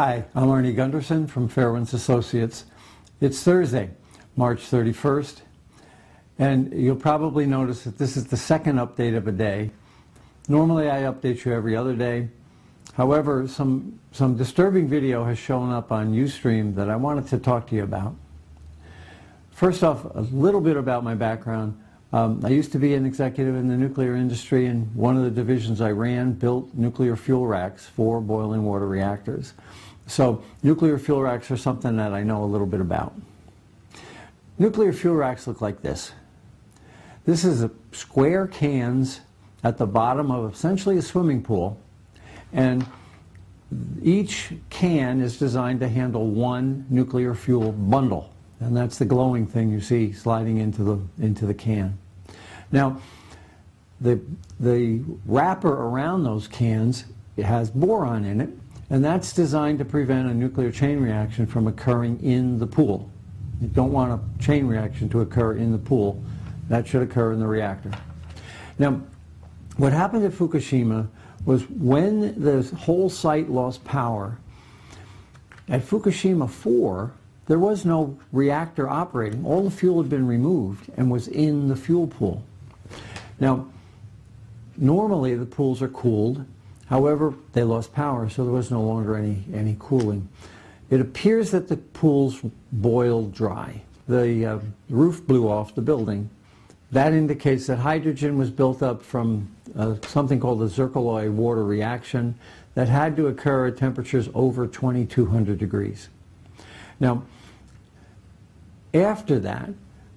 Hi, I'm Arnie Gundersen from Fairewinds Associates. It's Thursday, March 31st, and you'll probably notice that this is the second update of a day. Normally I update you every other day. However, some, some disturbing video has shown up on Ustream that I wanted to talk to you about. First off, a little bit about my background. Um, I used to be an executive in the nuclear industry, and one of the divisions I ran built nuclear fuel racks for boiling water reactors. So nuclear fuel racks are something that I know a little bit about. Nuclear fuel racks look like this. This is a square cans at the bottom of essentially a swimming pool, and each can is designed to handle one nuclear fuel bundle. And that's the glowing thing you see sliding into the, into the can. Now, the, the wrapper around those cans has boron in it, and that's designed to prevent a nuclear chain reaction from occurring in the pool. You don't want a chain reaction to occur in the pool. That should occur in the reactor. Now, what happened at Fukushima was when the whole site lost power, at Fukushima 4, there was no reactor operating. All the fuel had been removed and was in the fuel pool. Now, normally the pools are cooled. However, they lost power, so there was no longer any, any cooling. It appears that the pools boiled dry. The uh, roof blew off the building. That indicates that hydrogen was built up from uh, something called the Zircaloy water reaction that had to occur at temperatures over 2200 degrees. Now, after that,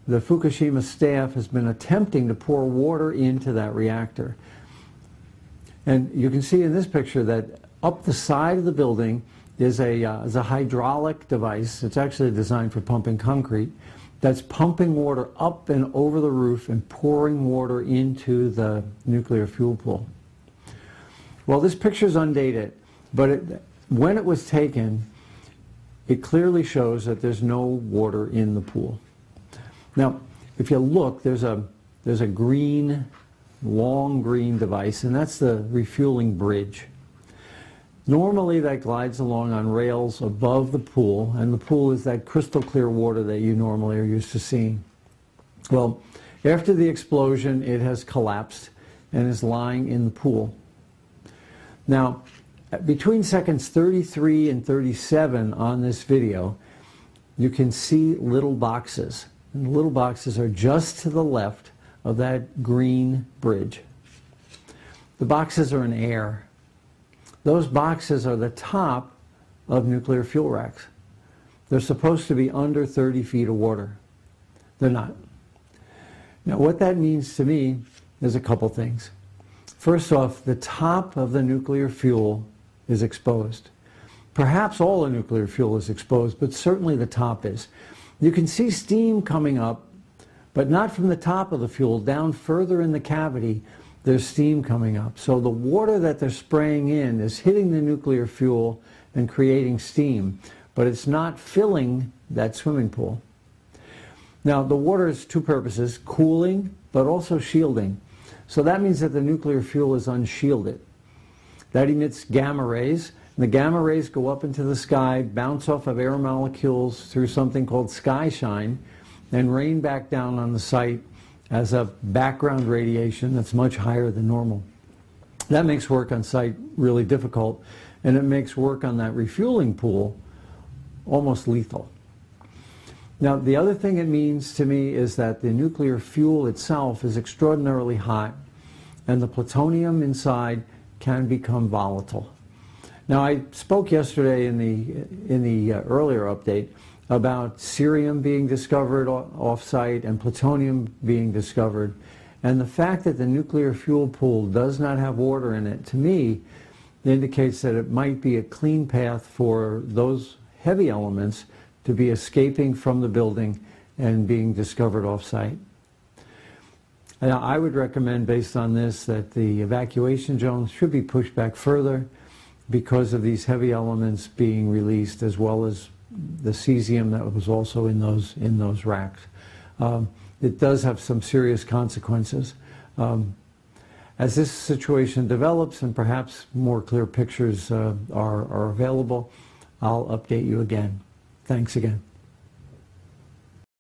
the Fukushima staff has been attempting to pour water into that reactor. And you can see in this picture that up the side of the building is a, uh, is a hydraulic device. It's actually designed for pumping concrete that's pumping water up and over the roof and pouring water into the nuclear fuel pool. Well, this picture is undated, but it, when it was taken, it clearly shows that there's no water in the pool. Now, if you look, there's a, there's a green, long green device, and that's the refueling bridge. Normally that glides along on rails above the pool, and the pool is that crystal clear water that you normally are used to seeing. Well, after the explosion, it has collapsed and is lying in the pool. Now, between seconds 33 and 37 on this video, you can see little boxes. And the little boxes are just to the left of that green bridge. The boxes are in air. Those boxes are the top of nuclear fuel racks. They're supposed to be under 30 feet of water. They're not. Now, what that means to me is a couple things. First off, the top of the nuclear fuel is exposed. Perhaps all the nuclear fuel is exposed, but certainly the top is. You can see steam coming up, but not from the top of the fuel. Down further in the cavity, there's steam coming up. So the water that they're spraying in is hitting the nuclear fuel and creating steam, but it's not filling that swimming pool. Now, the water has two purposes, cooling, but also shielding. So that means that the nuclear fuel is unshielded. That emits gamma rays. And the gamma rays go up into the sky, bounce off of air molecules through something called sky shine, and rain back down on the site as a background radiation that's much higher than normal. That makes work on site really difficult, and it makes work on that refueling pool almost lethal. Now, the other thing it means to me is that the nuclear fuel itself is extraordinarily hot, and the plutonium inside can become volatile. Now, I spoke yesterday in the, in the uh, earlier update about cerium being discovered off-site and plutonium being discovered. And the fact that the nuclear fuel pool does not have water in it, to me, indicates that it might be a clean path for those heavy elements to be escaping from the building and being discovered off-site. I would recommend, based on this, that the evacuation zones should be pushed back further because of these heavy elements being released, as well as the cesium that was also in those in those racks. Um, it does have some serious consequences. Um, as this situation develops and perhaps more clear pictures uh, are, are available, I'll update you again. Thanks again.